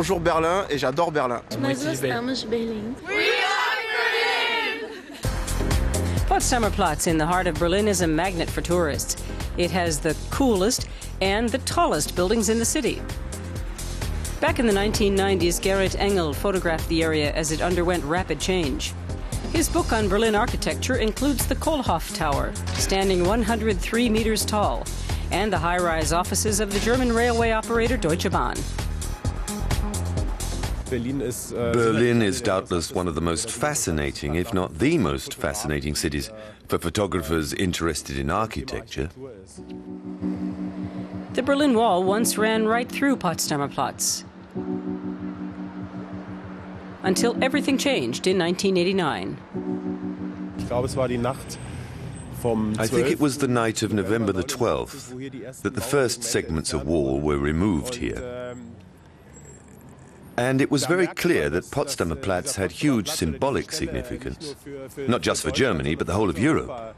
bonjour Berlin et j'adore Berlin. Nós gostamos. Potsdamer Platz in the heart of Berlin is a magnet for tourists. It has the coolest and the tallest buildings in the city. Back in the 1990s, Gerrit Engel photographed the area as it underwent rapid change. His book on Berlin architecture includes the Kollhoff Tower, standing 103 meters tall, and the high rise offices of the German railway operator Deutsche Bahn. Berlin is doubtless one of the most fascinating, if not the most fascinating cities for photographers interested in architecture. The Berlin Wall once ran right through Potsdamer Platz until everything changed in 1989. I think it was the night of November the 12th that the first segments of wall were removed here. And it was very clear that Potsdamer Platz had huge symbolic significance, not just for Germany, but the whole of Europe.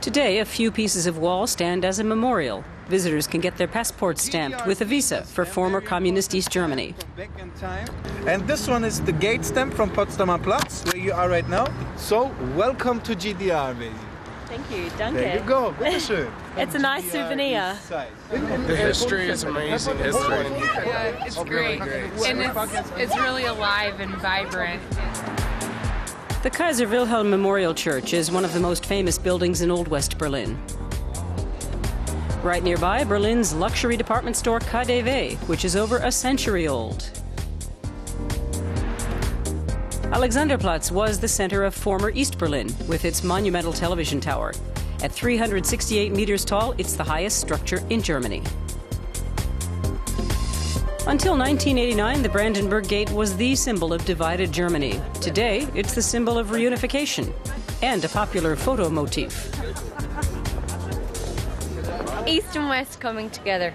Today, a few pieces of wall stand as a memorial. Visitors can get their passports stamped with a visa for former communist East Germany. And this one is the gate stamp from Potsdamer Platz, where you are right now. So, welcome to GDR, baby. Thank you, Duncan. There you go. Bitteschön. It's a nice souvenir. The history is amazing. History. Yeah, it's great. And it's, it's really alive and vibrant. The Kaiser Wilhelm Memorial Church is one of the most famous buildings in Old West Berlin. Right nearby, Berlin's luxury department store KaDeWe, which is over a century old. Alexanderplatz was the center of former East Berlin, with its monumental television tower. At 368 meters tall, it's the highest structure in Germany. Until 1989, the Brandenburg Gate was the symbol of divided Germany. Today, it's the symbol of reunification and a popular photo motif. East and West coming together.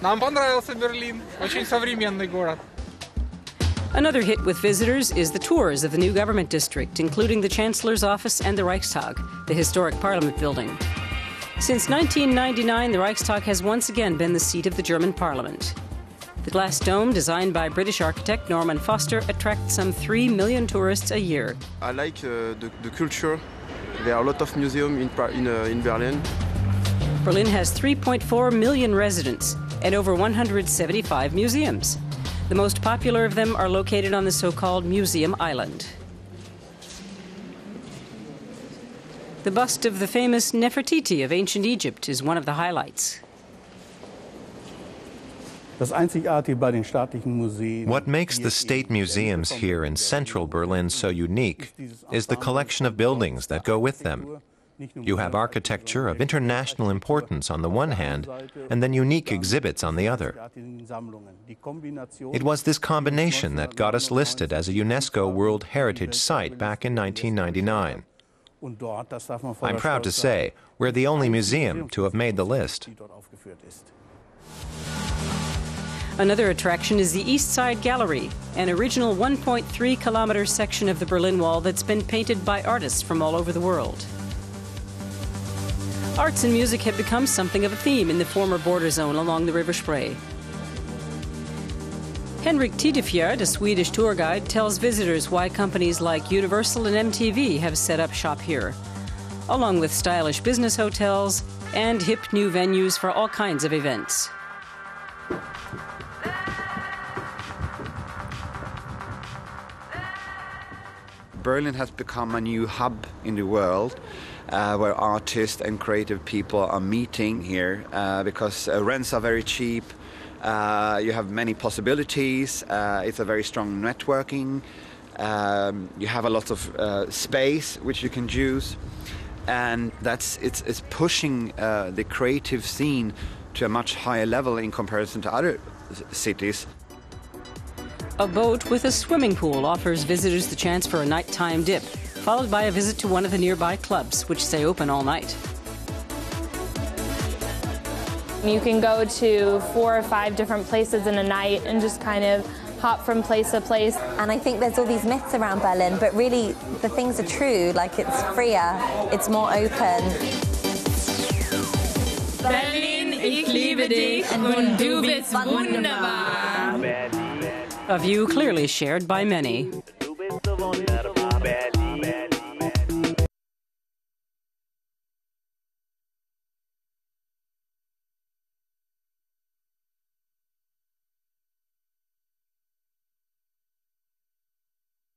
Нам понравился Берлин. Очень современный город. Another hit with visitors is the tours of the new government district, including the Chancellor's office and the Reichstag, the historic Parliament building. Since 1999, the Reichstag has once again been the seat of the German Parliament. The glass dome, designed by British architect Norman Foster, attracts some 3 million tourists a year. I like uh, the, the culture. There are a lot of museums in, in, uh, in Berlin. Berlin has 3.4 million residents and over 175 museums. The most popular of them are located on the so called Museum Island. The bust of the famous Nefertiti of ancient Egypt is one of the highlights. What makes the state museums here in central Berlin so unique is the collection of buildings that go with them. You have architecture of international importance on the one hand, and then unique exhibits on the other. It was this combination that got us listed as a UNESCO World Heritage Site back in 1999. I'm proud to say we're the only museum to have made the list. Another attraction is the East Side Gallery, an original 1.3 kilometer section of the Berlin Wall that's been painted by artists from all over the world. Arts and music have become something of a theme in the former border zone along the River Spree. Henrik Tidefjord, a Swedish tour guide, tells visitors why companies like Universal and MTV have set up shop here, along with stylish business hotels and hip new venues for all kinds of events. Berlin has become a new hub in the world uh, where artists and creative people are meeting here uh, because uh, rents are very cheap. Uh, you have many possibilities. Uh, it's a very strong networking. Um, you have a lot of uh, space which you can use, and that's it's, it's pushing the creative scene to a much higher level in comparison to other cities. A boat with a swimming pool offers visitors the chance for a nighttime dip, followed by a visit to one of the nearby clubs, which stay open all night. You can go to four or five different places in a night and just kind of hop from place to place. And I think there's all these myths around Berlin, but really the things are true. Like it's freer, it's more open. Berlin Ich liebe dich und du bist wunderbar. A view clearly shared by many.